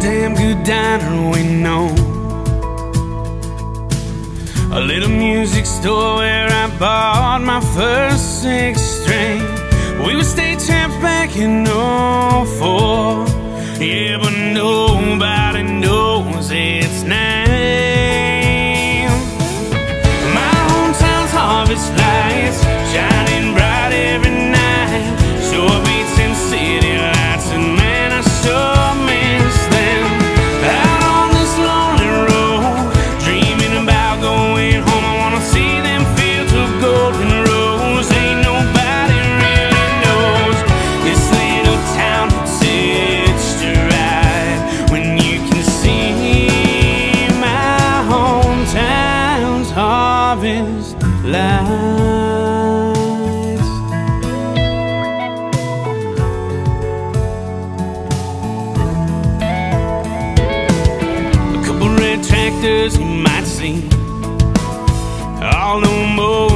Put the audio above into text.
damn good diner we know. A little music store where I bought my first six string. We were state champs back in 04. Yeah, but nobody knows. Lights. A couple red tractors you might see. Round here represent